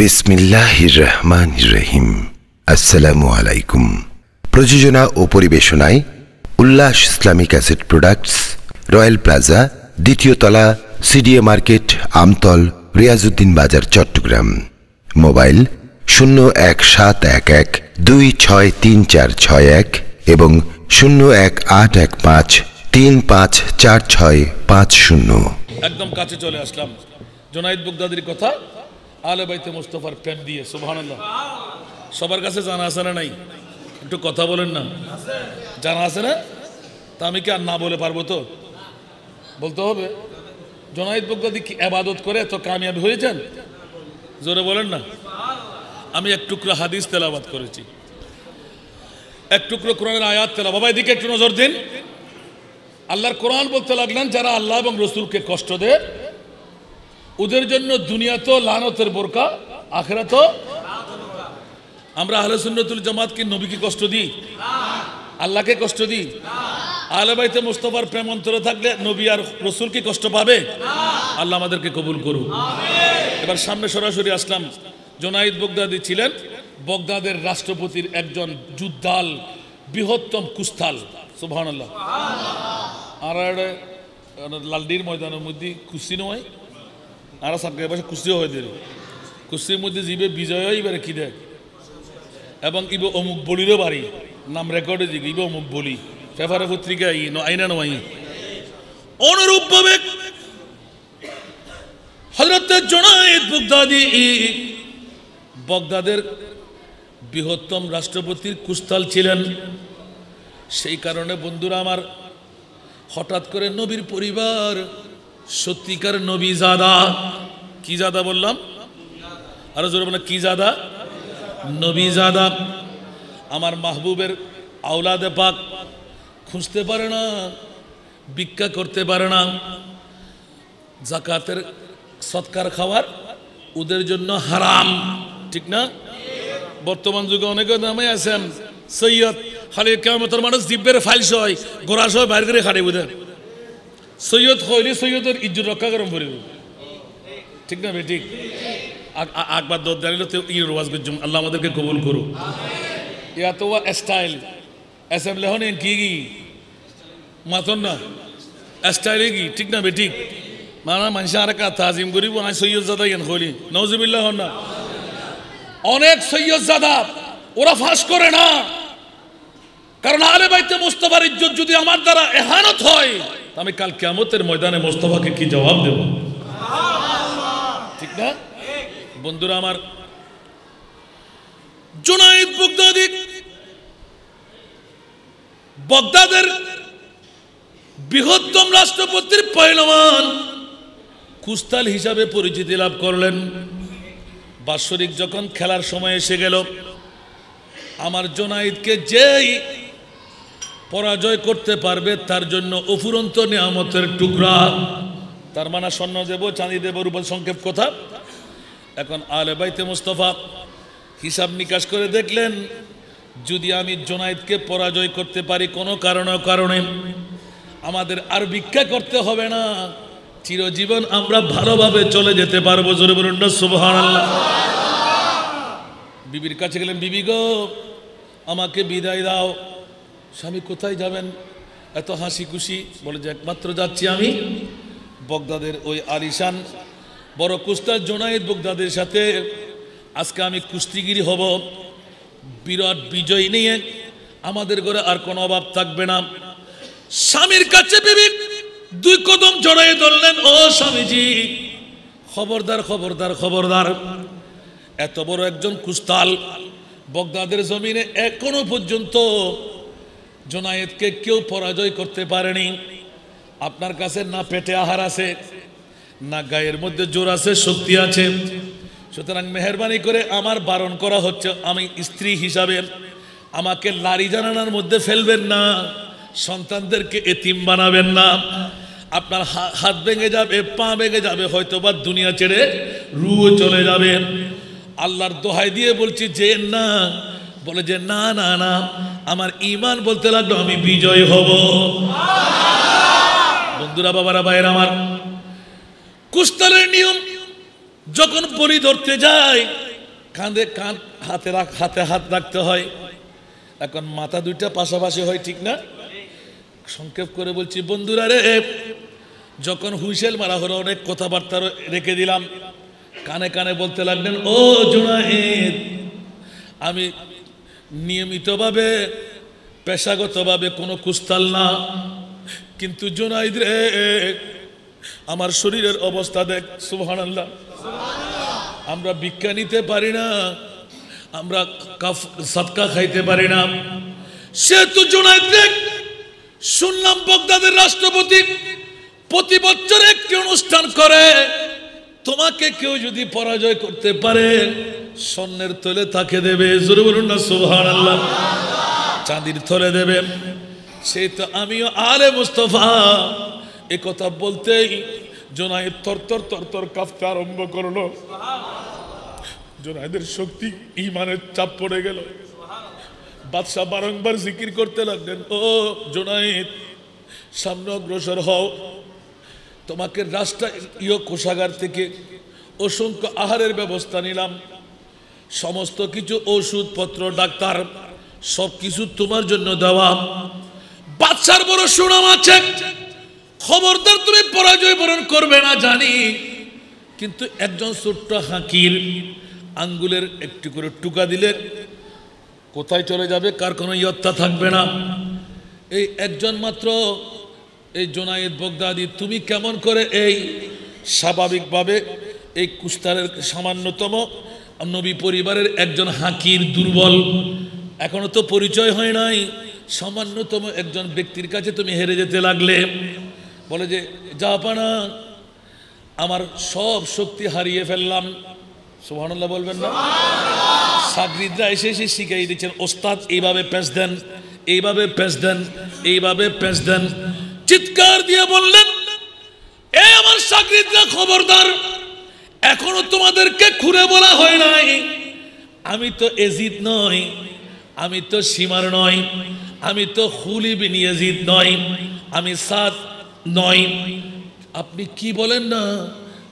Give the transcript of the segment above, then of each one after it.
বিসমিল্লাহির রহমান রহিম আসসালামু আলাইকুম। প্রযোজনা ও পরিবেশনায় Ullash Islamic asset products, royal plaza, দ্বিতীয় তলা সিডিএ মার্কেট, আমতল, রিয়াজউদ্দিন বাজার, চট্টগ্রাম। মোবাইল শূন্য এক সাত এক এক দুই ছয় তিন চার ছয় এক এবং শূন্য এক আট এক পাঁচ তিন পাঁচ চার ছয় পাঁচ শূন্য। একদম কাছে চলে আসলাম। জোনাইদ বুগদাদির কথা আলে বাইতে মুস্তফার প্রেম দিয়ে, সুবহানাল্লাহ। সবার কাছে জানা আছে না নাই? একটু কথা বলেন না। জানা আছে না? তা আমি কি আর না বলে পারব তো? বলতে হবে। জোনাইদ বুগদাদি কি আবাদত করে তো কামিয়াবি হয়েছেন জোরে বলেন না। আমি এক টুকরো হাদিস তেলাবাদ করেছি। এক টুকরো কোরআনের আয়াত তেলা বাবা, এদিকে একটু নজর দিন। আল্লাহর কোরআন বলতে লাগলেন, যারা আল্লাহ এবং রসুলকে কষ্ট দেয় ওদের জন্য দুনিয়া তো লানতের বোরকা, আখেরা তো আমরা আহলে সুন্নতুল জামাত কি নবীকে কষ্ট দিই, আল্লাহকে কষ্ট দিই। আহলে বাইতে মুস্তফার প্রেম অন্তরে থাকলে নবী আর রসুল কি কষ্ট পাবে? আল্লাহ আমাদেরকে কবুল করুক। এবার সামনে সরাসরি আসলাম। জোনাইদ বগদাদি ছিলেন, বগদাদের রাষ্ট্রপতির একজন যুদ্ধাল, বৃহত্তম কুস্তাল। সুবহান আল্লাহ আর লালডির ময়দানের মধ্যে কুস্তি নয় আর সামনে পাশে কুস্তিও হয়ে দিল। কুস্তির মধ্যে জিবে বিজয় এবারে কি দেখ? এবং ইব অমুক বলিরও বাড়ি। নাম রেকর্ডে দিকে ইব অমুক বলি। পেপারে পত্রিকা ই আইনা নয়। অনুরূপ ভাবে হজরত জোনায়েদ বগদাদি বগদাদের বৃহত্তম রাষ্ট্রপতির কুস্তাল ছিলেন। সেই কারণে বন্ধুরা আমার, হঠাৎ করে নবীর পরিবার সত্যিকার নবী জাদা কি জাদা বললাম? আরও জোরে বললাম কি জাদা নবী জাদা আমার মাহবুবের আওলাদে পাক খুঁজতে পারে না, ভিক্ষা করতে পারে না। জাকাতের সৎকার খাওয়ার ওদের জন্য হারাম, ঠিক না? বর্তমান যুগে অনেকে নামে আছেন, সৈয়দ খালি কেমতের মানুষ দিব্যের ফাইলস হয় গোড়া সহ বাইরে খাটে বুঝেন সৈয়দ হইলে সৈয়দের ইজ্জত রক্ষা করম করিব। ঠিক না ভাই, ঠিক? আকবার দর দাঁড়িয়ে তো ইয়ের ওয়াজ করছুম আল্লাহ আমাদেরকে কবুল করু ইয়া তো স্টাইল। অ্যাসেম্বলি হন কি কি? মাতন না। স্টাইলে কি? ঠিক না ভাই, ঠিক? মানে মানুষ আর কা তাজিম করিব, আই সৈয়দ জাদা ইয়ান হইলি নওজুবিল্লাহ হন না। অনেক সৈয়দ জাদা, ওরা ফাঁস করে না। কারণ আলে বাইতে মুস্তফার ইজ্জত যদি আমার দ্বারা এহানত হয় আমি কাল কেমতের ময়দানে মোস্তফাকে কি জবাব দেব? ঠিক না? বন্ধুরা আমার, জুনাইদ বগদাদি, বগদাদের বৃহত্তম রাষ্ট্রপতির পয়লমান কুস্তাল হিসাবে পরিচিতি লাভ করলেন। বাৎসরিক যখন খেলার সময় এসে গেল, আমার জোনাইদকে যেই পরাজয় করতে পারবে তার জন্য অফুরন্ত নিয়ামতের টুকরা। তার মানে স্বর্ণ দেব চাঁদি দেব রূপ সংক্ষেপ কথা। এখন আলে বাইতে মুস্তফা হিসাব নিকাশ করে দেখলেন যদি আমি জোনাইদকে পরাজয় করতে পারি কোনো কারণ কারণে আমাদের আর ভিক্ষা করতে হবে না। চিরজীবন আমরা ভালোভাবে চলে যেতে পারব জোরে বলুন বিবির কাছে গেলেন বিবি গো আমাকে বিদায় দাও। স্বামী কোথায় যাবেন? এত হাসি খুশি বলে যে একমাত্র যাচ্ছি আমি। বগদাদের ওই আলিশান, বড় কুস্তার জোনায়েদ বগদাদের সাথে আজকে আমি কুস্তিগিরি হব। বিরাট বিজয় নিয়ে আমাদের ঘরে আর কোনো অভাব থাকবে না। স্বামীর কাছে বিবি দুই কদম জড়াই ধরলেন, ও স্বামীজি, খবরদার খবরদার খবরদার। এত বড় একজন কুস্তাল, বগদাদের জমিনে এখনও পর্যন্ত জোনায়েদকে কেউ পরাজয় করতে পারেনি। আপনার কাছে না পেটে আহার আছে, না গায়ের মধ্যে জোর আছে, শক্তি আছে। সুতরাং মেহরবানি করে আমার বারণ করা হচ্ছে, আমি স্ত্রী হিসাবে আমাকে লারি জানানোর মধ্যে ফেলবেন না, সন্তানদেরকে এতিম বানাবেন না। আপনার হাত ভেঙে যাবে, পা ভেঙে যাবে হয়তো বা দুনিয়া ছেড়ে রুও চলে যাবে। আল্লাহর দোহাই দিয়ে বলছি যে, না বলে যে, না না না, আমার ইমান বলতে লাগল আমি বিজয় হব। বন্ধুরা, বাবারা, ভাইয়ের আমার কুস্তালের নিয়ম যখন বলি ধরতে যায় কাঁধে কাঁধ, হাতে রাখ, হাতে হাত রাখতে হয়। এখন মাথা দুইটা পাশাপাশি হয়, ঠিক না? সংক্ষেপ করে বলছি, বন্ধুরা রে, যখন হুইসেল মারা হলো অনেক কথাবার্তা রেখে দিলাম, কানে কানে বলতে লাগলেন, ও জুনাহিদ আমি নিয়মিতভাবে পেশাগতভাবে কোনো কুস্তাল না। কিন্তু জোনাইদ রে আমার শরীরের অবস্থা দেখ আল্লাহ আমরা ভিক্ষা নিতে পারি না আমরা কাফ সৎকা খাইতে পারি না। সে তো জুনাইদ দেখ শুনলাম বগদাদের রাষ্ট্রপতি প্রতি বছর একটি অনুষ্ঠান করে। তোমাকে কেউ যদি পরাজয় করতে পারে স্বর্ণের তলে তাকে দেবে। জোরে বলুন না সুবহান আল্লাহ চাঁদির তলে দেবে। সেই তো আমিও আরে মুস্তফা। এ কথা বলতেই জোনায়েদ তর তর তর তর কাঁপতে আরম্ভ করল। জোনায়েদের শক্তি ইমানের চাপ পড়ে গেল। বাদশাহ বারংবার জিকির করতে লাগলেন, ও জোনায়েদ, সামনে অগ্রসর হও। তোমাকে রাষ্ট্রীয় কোষাগার থেকে অসংখ্য আহারের ব্যবস্থা নিলাম। সমস্ত কিছু ওষুধপত্র, ডাক্তার, সব কিছু তোমার জন্য দেওয়া। বাচ্চার বড় সুনাম আছে। খবরদার তুমি পরাজয় বরণ করবে না, জানি। কিন্তু একজন ছোট্ট হাঁকির আঙ্গুলের একটু করে টুকা দিলে, কোথায় চলে যাবে, কার কোনো ইয়ত্তা থাকবে না। এই একজন মাত্র, এই জোনায়েদ বগদাদি, তুমি কেমন করে এই স্বাভাবিকভাবে এই কুস্তারের সামান্যতম নবী পরিবারের একজন হাকির দুর্বল। এখনও তো পরিচয় হয় নাই। সামান্যতম একজন ব্যক্তির কাছে তুমি হেরে যেতে লাগলে। বলে যে জাপানা আমার সব শক্তি হারিয়ে ফেললাম। সুবহানাল্লাহ বলবেন না? সাগরিদরা এসে এসে শিখাই দিচ্ছেন, ওস্তাদ, এইভাবে পেঁচ দেন, এইভাবে পেঁচ দেন, এইভাবে পেঁচ দেন। চিৎকার দিয়ে বললেন, এ আমার সাগরিদরা খবরদার এখনও তোমাদেরকে খুঁড়ে বলা হয় নাই। আমি তো এজিদ নই, আমি তো সীমার নই, আমি তো হুলি বিন এজিদ নই, আমি সাদ নই। আপনি কি বলেন না?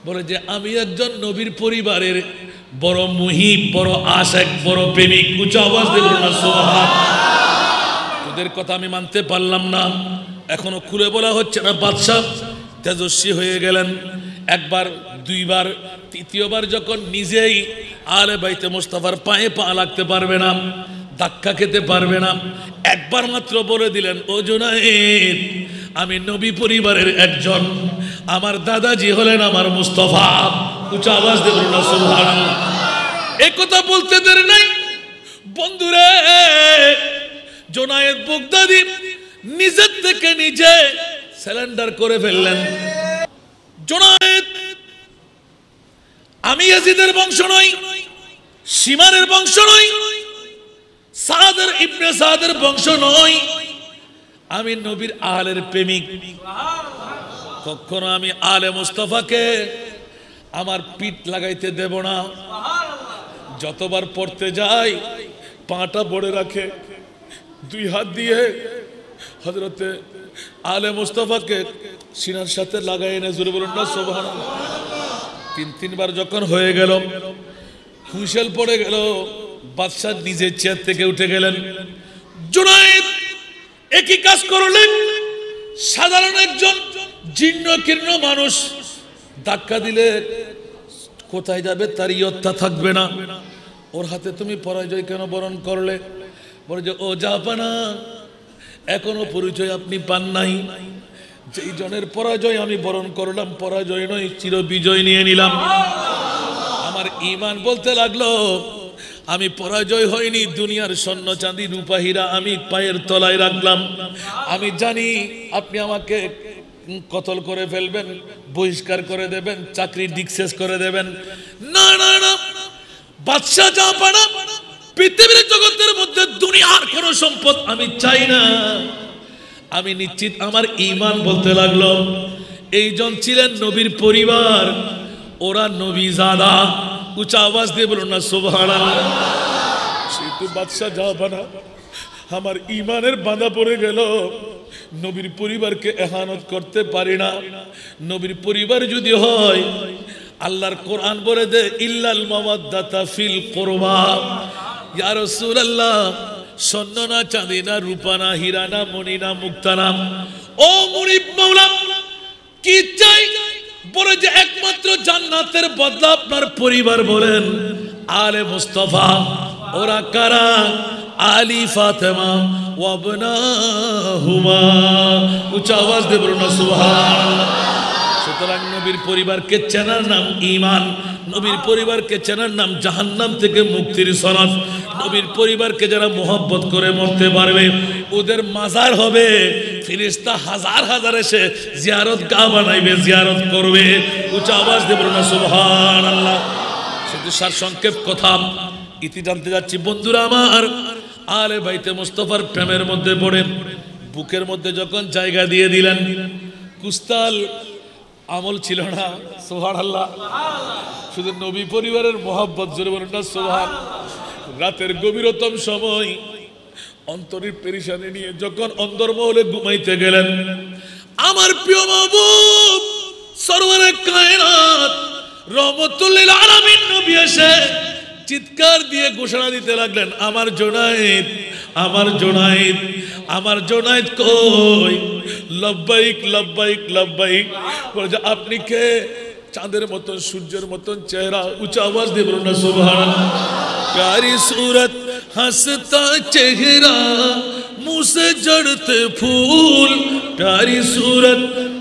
বলে যে আমি একজন নবীর পরিবারের বড় মুহিব, বড় আশেক, বড় প্রেমিক, উঁচু আওয়াজ দেব না সোহান তোদের কথা আমি মানতে পারলাম না। এখনও খুলে বলা হচ্ছে না, বাদশাহ তেজস্বী হয়ে গেলেন। একবার, দুইবার, তৃতীয়বার যখন নিজেই আলে বাইতে মোস্তাফার পায়ে পা লাগতে পারবে না, ধাক্কা খেতে পারবে না, একবার মাত্র বলে দিলেন, ও জোনায়েদ আমি নবী পরিবারের একজন, আমার দাদাজি হলেন আমার মুস্তফা। উঁচু আওয়াজ দেব না এ কথা বলতে দেরি নাই। বন্ধুরে জোনায়েদ বুগদাদি নিজের থেকে নিজে স্যালেন্ডার করে ফেললেন। জোনায়েদ আমি ইয়াজিদের বংশ নই সীমানের বংশ নই, সাদের ইবনে সাদের বংশ নই। আমি নবীর আলের প্রেমিক। কখনো আমি আলে মুস্তফাকে আমার পিঠ লাগাইতে দেব না। যতবার পড়তে যাই, পাটা বড়ে রাখে। দুই হাত দিয়ে হজরতে আলে মুস্তফাকে সিনার সাথে লাগাই এনে জুড়ে বলুন না সোভান তিন, তিনবার যখন হয়ে গেল হুইসেল পড়ে গেল, বাদশাহ নিজের চেয়ার থেকে উঠে গেলেন। জুনাইদ, একই কাজ করলেন। সাধারণ একজন জীর্ণ কীর্ণ মানুষ ধাক্কা দিলে, কোথায় যাবে তার ইয়ত্তা থাকবে না। ওর হাতে তুমি পরাজয় কেন বরণ করলে? বলে যে, ও জাপানা, এখনও পরিচয় আপনি পান নাই। যেই জনের পরাজয় আমি বরণ করলাম, পরাজয় নয়, চির বিজয় নিয়ে নিলাম। আমার ইমান বলতে লাগল, আমি পরাজয় হয়নি দুনিয়ার স্বর্ণ চাঁদি রূপাহীরা আমি পায়ের তলায় রাখলাম। আমি জানি আপনি আমাকে কতল করে ফেলবেন, বহিষ্কার করে দেবেন চাকরি ডিকসেস করে দেবেন। না না না, বাদশাহ যা পানা পৃথিবীর জগতের মধ্যে দুনিয়ার কোনো সম্পদ আমি চাই না। আমি নিশ্চিত আমার ইমান বলতে লাগল। এইজন ছিলেন নবীর পরিবার। ওরা নবী জাদা। উঁচা আওয়াজ দিয়ে বলুন না সোভানা সে তো বাদশাহ যা বানা আমার ইমানের বাঁধা পড়ে গেল। নবীর পরিবারকে এহানত করতে পারি না। নবীর পরিবার যদি হয়, আল্লাহর কোরআন বলে দে, ইল্লাল মাওয়াদ্দাতা ফিল কুরবা। ইয়া রাসূলুল্লাহ স্বর্ণ না চাঁদি না রূপা না হীরা না মণি না মুক্তা না ও মুরিব মাওলা, কি চাই? বলে যে একমাত্র জান্নাতের বদলা আপনার পরিবার বলেন। আলে মুস্তফা, ওরা কারা? আলী, ফাতেমা ওয়াবনা হুমা উচ্চ আওয়াজ দেব না, সুবহানাল্লাহ। সুতরাং নবীর পরিবারকে চেনার নাম ইমান নবীর পরিবারকে চেনার নাম জাহান্নাম থেকে মুক্তির সনদ, নবীর পরিবারকে যারা মোহব্বত করে মরতে পারবে, ওদের মাজার হবে ফিরিস্তা হাজার হাজার এসে জিয়ারত গা বানাইবে, জিয়ারত করবে। উচ্চ আওয়াজ দেব না সুবহান আল্লাহ শুধু সার সংক্ষেপ কথা, ইতি জানতে যাচ্ছি, বন্ধুরা আমার আরে ভাইতে মুস্তফার প্রেমের মধ্যে পড়ে, বুকের মধ্যে যখন জায়গা দিয়ে দিলেন, কুস্তাল আমল ছিল না। সোহার আল্লাহ শুধু নবী পরিবারের মোহাব্বত, জোরে বলেন না সোহান রাতের গভীরতম সময় অন্তরের পেরিসানি নিয়ে যখন অন্দরমহলে ঘুমাইতে গেলেন, আমার প্রিয় মাহবুব, সরওয়ারে কায়নাত, রহমতুল্লিল আলামিন নবী এসে চিৎকার দিয়ে ঘোষণা দিতে লাগলেন, আমার জোনায়েদ আমার জোনায়েদ আমার জোনায়েদ কই? لبائک لبائک لبائک اور جا آپ نے کہے چاندر مطن شجر مطن چہرہ اچھا آواز دے না সুবহান پیاری صورت ہستا چہرہ مو سے جڑتے پھول۔ پیاری صورت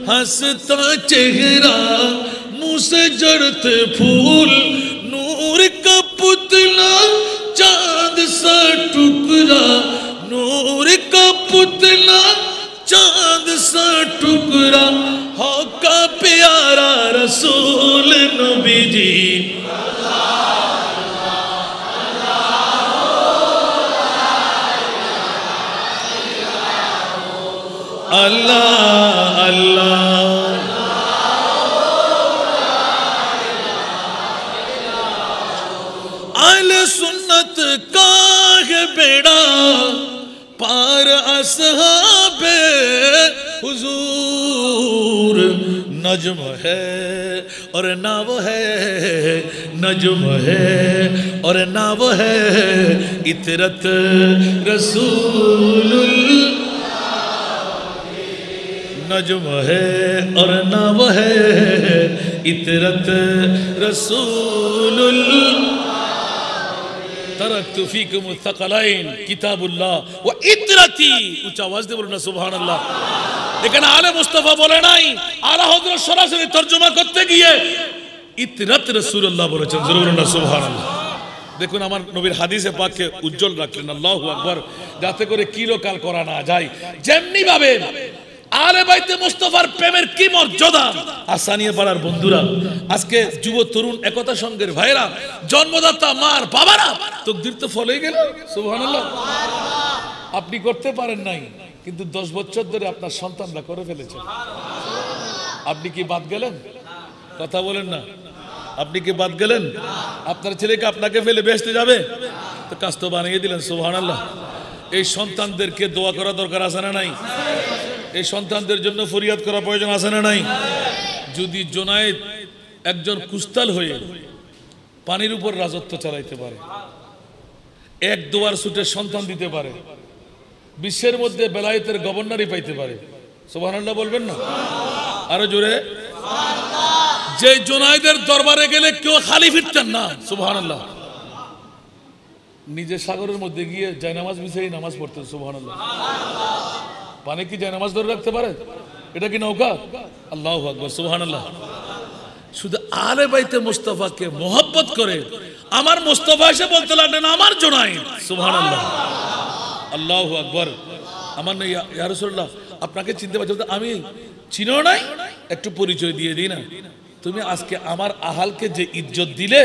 ہستا چہرہ مو سے جڑتے پھول۔ نور کا پتلا چاند سا ٹکڑا، نور کا پتلا چاند سا ٹکڑا ہوکا پیارا رسول نبی جی۔ اللہ اللہ۔ آل سنت کا ہے بیڑا، پار اسحاب حضور نجم ہے اور نہ وہ ہے نجم ہے اور نہ وہ ہے اترت رسول نجم ہے اور نہ وہ ہے اترت رسول ترکت فیکم الثقلائن کتاب اللہ و اترتی اچھا آواز دے بولنا سبحان اللہ۔ এখানে আলে মুস্তাফা বলে নাই, আলা হযরত সরাসরি তরজমা করতে গিয়ে ইতরাত রাসূলুল্লাহ বলেছেন, জোরে না, সুবহানাল্লাহ। দেখুন, আমার নবীর হাদিসে পাককে উজ্জ্বল রাখলেন, আল্লাহু আকবার। যাতে করে কিলোকাল করা না যায়। যেমনি ভাবে আলে বাইতে মুস্তফার প্রেমের কি মর্যাদা? আসানিয়া পাড়ার বন্ধুরা, আজকে যুব তরুণ একতা সঙ্গের ভাইরা জন্মদাতা মার বাবারা, তকদির তো ফলেই গেল, সুবহানাল্লাহ। আপনি করতে পারেন নাই। কিন্তু দশ বছর ধরে আপনার সন্তানরা করে ফেলেছে। আপনি কি বাদ গেলেন? কথা বলেন না। আপনি কি বাদ গেলেন? আপনার ছেলেকে আপনাকে ফেলে বেসতে যাবে? তো কাজ তো বানিয়ে দিলেন, সুবহানাল্লাহ। এই সন্তানদেরকে দোয়া করা দরকার আছে না নাই? এই সন্তানদের জন্য ফরিয়াদ করা প্রয়োজন আছে না নাই? যদি জোনায়েদ একজন কুস্তাল হয়ে পানির উপর রাজত্ব চালাইতে পারে, এক দোয়ার সুটে সন্তান দিতে পারে বিশ্বের মধ্যে বেলায়েতের গভর্নরই পাইতে পারে। সুবহানাল্লাহ বলবেন না? আরও জোরে। যে জোনাইদের দরবারে গেলে কেউ খালি ফিরতেন না। সুবহানাল্লাহ। নিজে সাগরের মধ্যে গিয়ে জায়নামাজ বিছাই নামাজ পড়তেন, সুবহানাল্লাহ। পানি কি যায় নামাজ ধরে রাখতে পারে? এটা কি নৌকা? আল্লাহ আকবর, সুবহানাল্লাহ। শুধু আলে বাইতে মুস্তাফাকে মোহাব্বত করে, আমার মুস্তাফা এসে বলতে লাগলেন, আমার জোনাই সুবহানাল্লাহ। আল্লাহ আকবর। আমার নেই ইয়ারসুল্লাহ আপনাকে চিনতে পারছি আমি চিনো নাই? একটু পরিচয় দিয়ে দিই না। তুমি আজকে আমার আহালকে যে ইজ্জত দিলে,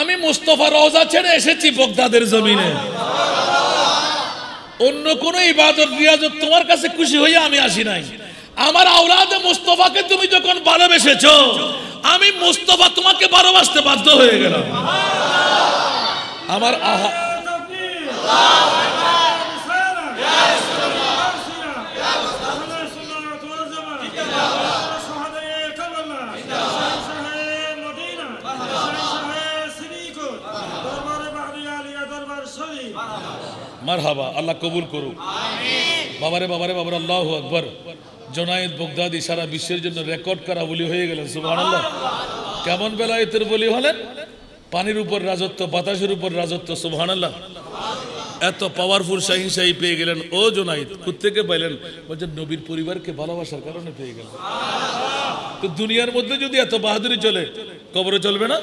আমি মুস্তফা রওজা ছেড়ে এসেছি বগদাদের জমিনে। অন্য কোন ইবাদত, রিয়াজত তোমার কাছে খুশি হয়ে আমি আসি নাই। আমার আওলাদে মুস্তফাকে তুমি যখন ভালোবেসেছ, আমি মুস্তফা তোমাকে ভালোবাসতে বাধ্য হয়ে গেলাম। আমার আহা মার হাবা আল্লাহ কবুল করুক। বাবারে বাবারে বাবার আল্লাহ আকবর। জোনায়েদ বগদাদি সারা বিশ্বের জন্য রেকর্ড করা বলি হয়ে গেলেন সুবাহ আল্লাহ কেমন বেলায়েতের বলি হলেন? পানির উপর রাজত্ব বাতাসের উপর রাজত্ব আল্লাহ এত পাওয়ারফুল শাহী শাহী পেয়ে গেলেন। ও জোনাইদ থেকে পাইলেন? বলছেন নবীর পরিবারকে ভালোবাসার কারণে পেয়ে গেলেন। তো দুনিয়ার মধ্যে যদি এত বাহাদুরি চলে কবরে চলবে না?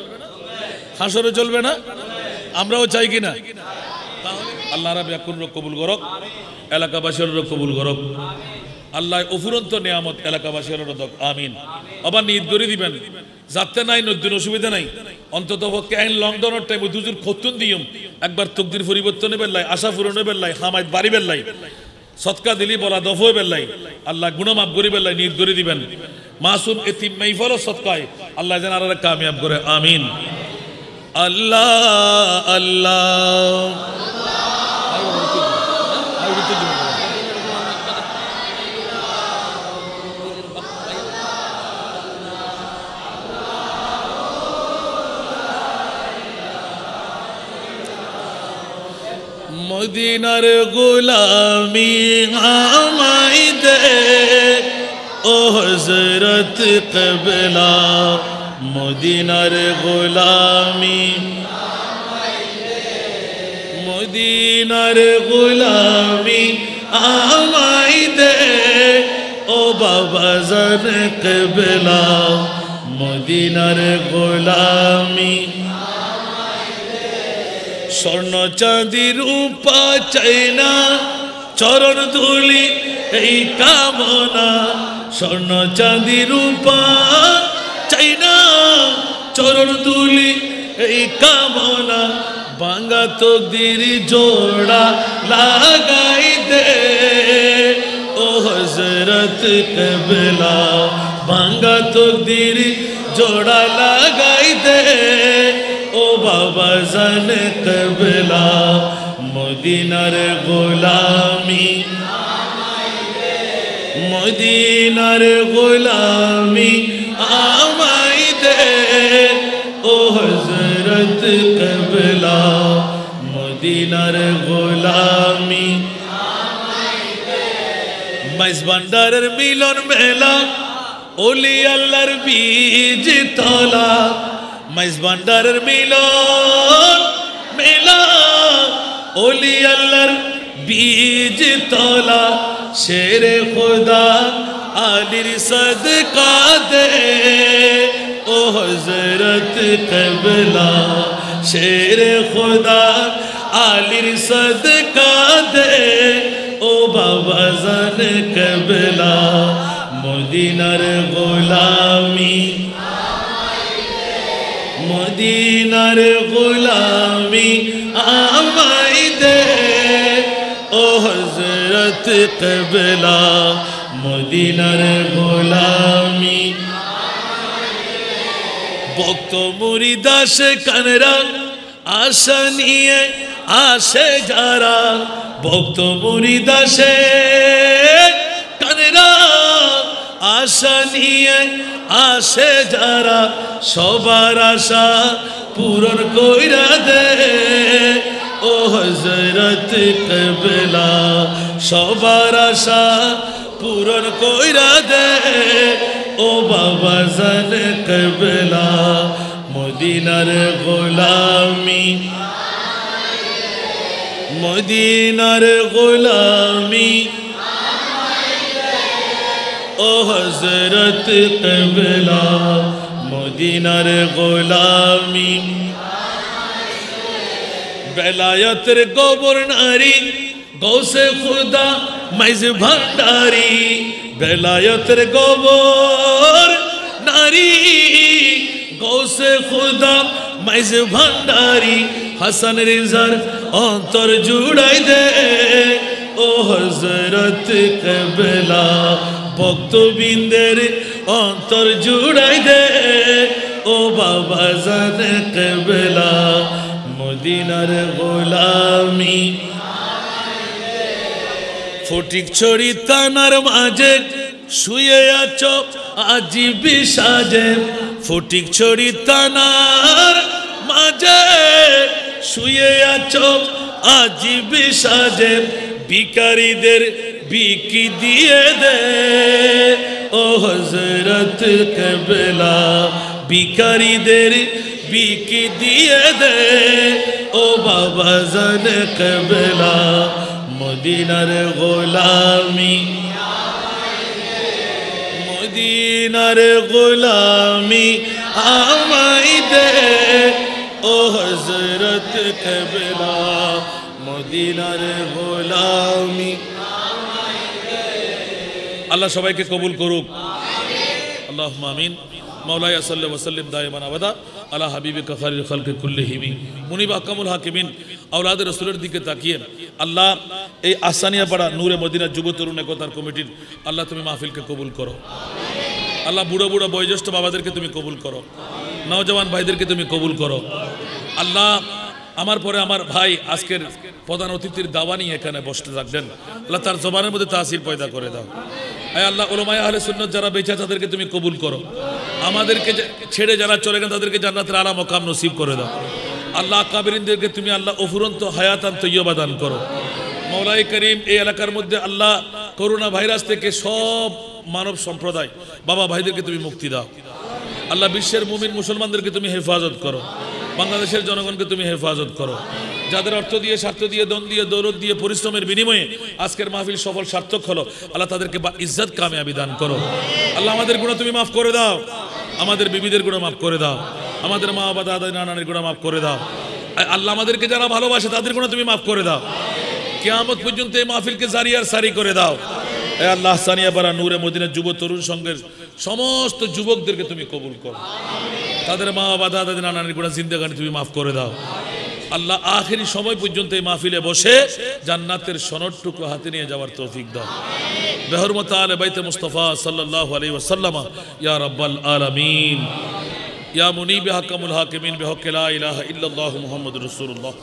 হাসরে চলবে না? আমরাও চাই কিনা? আল্লাহ রাব এখন কবুল করক, এলাকাবাসীর কবুল করক। আল্লাহ অফুরন্ত নিয়ামত এলাকাবাসীর দক আমিন। আবার নিদ করে দিবেন যাতে নাই নদ্দিন অসুবিধা নাই। অন্তত পক্ষে আইন লকডাউনের টাইম দুজুর খতুন দিয়ম। একবার তকদির পরিবর্তনে বেল্লাই আশা পূরণে বেল্লাই হামায় বাড়ি বেল্লাই সৎকা দিলি, বলা দফ হয়ে বেল্লাই আল্লাহ গুণমাপ করি বেল্লাই নিদ করে দিবেন। মাসুম এতিম মাইফল সৎকায়। আল্লাহ যেন আর কামিয়াব করে, আমিন। আল্লাহ আল্লাহ। মদিনার গোলামি আমাই দে ও হজরত কবলা মদিনার গোলামি মদিনার গোলামি আমাই দে। ও বাবা, জান কবলা, মদিনার গোলামি স্বর্ণ চাঁদি রূপা চাই না, চরণ ধুলি এই কামনা। স্বর্ণ চাঁদি রূপা চাই না, চরণ ধুলি এই কামনা। বাঙ্গা তকদির জোড়া লাগাই দে। ও হজরত কবলা বাঙ্গা তকদির জোড়া লাগাই দে। ও বাবা জান কবলা, মদিনার গোলামি মদিনার গোলামি। মদিনার গোলামি। মাইস ভান্ডারের মিলন মেলা, ওলি আল্লাহর বীজ তলা। মাইস ভান্ডারের মিলন মেলা, ওলি আল্লাহর বীজ তলা। শেরে খোদা আলির সদকা দে, ও হজরত কবলা। শেরে খোদা আলির সদকা দে, ও বাবা জান কবলা, মদিনার গোলামি। মদিনার গোলামি আমাই দে, ও হজরত কবলা, মদিনার গোলামি। ভক্ত মুরিদাস কানরা আশা নিয়ে আসে যারা ভক্ত মুরিদাসে কানরা আশা নিয়ে আসে যারা, সবার আশা পূরণ কইরা দে। ও হজরত কবলা, সবার আশা পূরণ কইরা দে। ও বাবা জান কবলা, মদিনার গোলামি মদিনার গোলামি ও হজরত কবলা মদিনার গোলামি বেলায়তের গোবর নারী গৌসে খুদা মাইজ ভান্ডারি বেলায়তের গোবর নারী গৌসে খুদা মাইজ ভান্ডারি হাসান রিজার অন্তর জুড়াই দে। ও হজরত কবলা, ভক্তবিন্দের অন্তর জুড়াই দে। ও বাবা জান কবলা, মদিনার গোলামি। ফটিক ছড়ি তানার মাঝে, শুয়ে আছো, আজি বিষাজে। ফটিক ছড়ি তানার মাঝে শুয়ে আছো? আজিব সাজে ভিকারীদের বিকি দিয়ে দে। ও হজরত কবলা, ভিকারীদের বিকি দিয়ে দে। ও বাবা জান কবলা, মদিনার গোলামি। মদিনার গোলামি আমাই দে। ও হজরত কবলা মদিনার গোলামি। আল্লাহ সবাইকে কবুল করুক। আল্লাহ মামিন মৌলাই সাল্লাহ ওসাল্লিম দায়মান আবাদা। আল্লাহ হাবিবি কফারির খালকে কুল্লিহিমি মুনিব আকামুল হাকিমিন। আউলাদের রসুলের দিকে তাকিয়ে। আল্লাহ এই আসানিয়া পাড়া নূরে মদিনা যুব তরুণ একতার কমিটির আল্লাহ তুমি মাহফিলকে কবুল করো। আল্লাহ বুড়ো বুড়ো বয়োজ্যেষ্ঠ বাবাদেরকে তুমি কবুল করো। নওজওয়ান ভাইদেরকে তুমি কবুল করো। আল্লাহ আমার পরে আমার ভাই আজকের প্রধান অতিথির দাওয়া নিয়ে এখানে বসতে থাকলেন। আল্লাহ তার জবানের মধ্যে তাসির পয়দা করে দাও। আয় আল্লাহ ওলমায় আহলে সুন্নত যারা বেঁচে তাদেরকে তুমি কবুল করো। আমাদেরকে ছেড়ে যারা চলে গেন তাদেরকে জান্নাতের আলা মকাম নসিব করে দাও। আল্লাহ কাবিরিনদেরকে তুমি আল্লাহ অফুরন্ত হায়াতান তৈয়বা দান করো। মৌলাই করিম এই এলাকার মধ্যে আল্লাহ করোনা ভাইরাস থেকে সব মানব সম্প্রদায় বাবা ভাইদেরকে তুমি মুক্তি দাও। আল্লাহ বিশ্বের মুমিন মুসলমানদেরকে তুমি হেফাজত করো। বাংলাদেশের জনগণকে তুমি হেফাজত করো। যাদের অর্থ দিয়ে, স্বার্থ দিয়ে দন দিয়ে, দৌলত দিয়ে, পরিশ্রমের বিনিময়ে আজকের মাহফিল সফল সার্থক হলো, আল্লাহ তাদেরকে বা ইজ্জত, কামিয়াবি দান করো। আল্লাহ আমাদের গুণ তুমি মাফ করে দাও। আমাদের বিবিদের গুণ মাফ করে দাও। আমাদের মা বাবা, দাদা, নানানের গুণ মাফ করে দাও। আল্লাহ আমাদেরকে যারা ভালোবাসে, তাদের গুণ তুমি মাফ করে দাও। কেয়ামত পর্যন্ত এই মাহফিলকে জারি আর সারি করে দাও। আল্লাহ সানিয়া পাড়া নূরে মদিনার যুব তরুণ সংঘের সমস্ত যুবকদেরকে তুমি কবুল করো। তাদের মা বাবা দাদা নানানির গোড়া জিন্দাগানি তুমি মাফ করে দাও। আল্লাহ আখেরি সময় পর্যন্ত এই মাহফিলে বসে জান্নাতের সনদটুকু হাতে নিয়ে যাওয়ার তৌফিক দাও। বেহরমত আলে বাইতে মুস্তফা সাল্লাহ আলী ওসাল্লামা ইয়া রব্বাল আলমিন। ইয়া মুনিব হাকামুল হাকিমিন বিহক ইলাহ ইল্লাল্লাহু মুহাম্মাদুর রাসূলুল্লাহ।